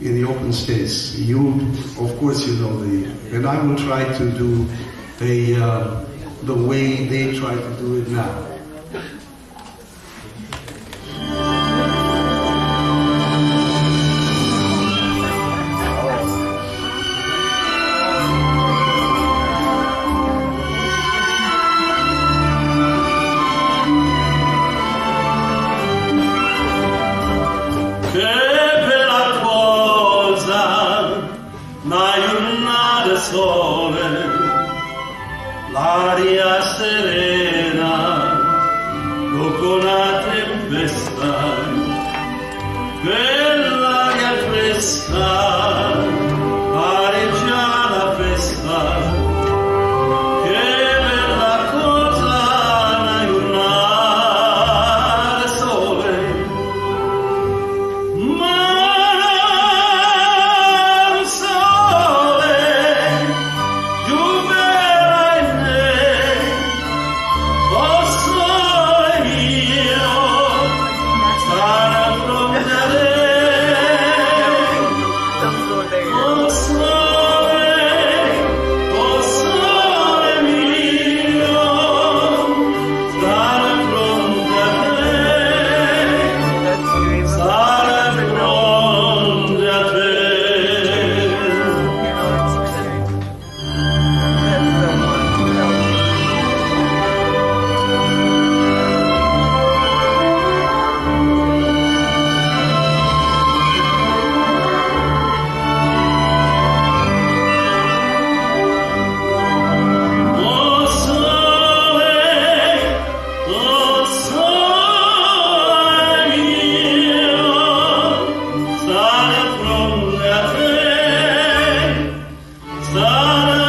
in the open space. You, of course, you know the, and I will try to do a, uh, the way they try to do it now. Sole, l'aria serena, dopo una tempesta, quell'aria fresca, fronte a te, sarà